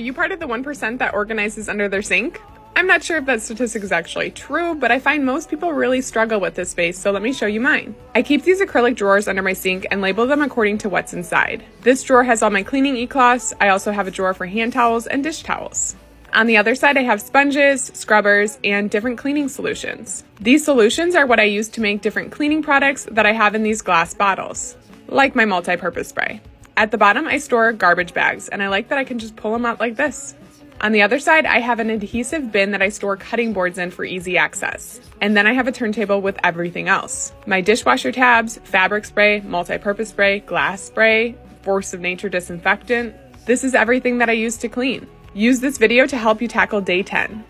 Are you part of the 1% that organizes under their sink? I'm not sure if that statistic is actually true, but I find most people really struggle with this space, so let me show you mine. I keep these acrylic drawers under my sink and label them according to what's inside. This drawer has all my cleaning e-cloths. I also have a drawer for hand towels and dish towels. On the other side, I have sponges, scrubbers, and different cleaning solutions. These solutions are what I use to make different cleaning products that I have in these glass bottles, like my multi-purpose spray. At the bottom, I store garbage bags, and I like that I can just pull them out like this. On the other side, I have an adhesive bin that I store cutting boards in for easy access. And then I have a turntable with everything else. My dishwasher tabs, fabric spray, multi-purpose spray, glass spray, Force of Nature disinfectant. This is everything that I use to clean. Use this video to help you tackle day 10.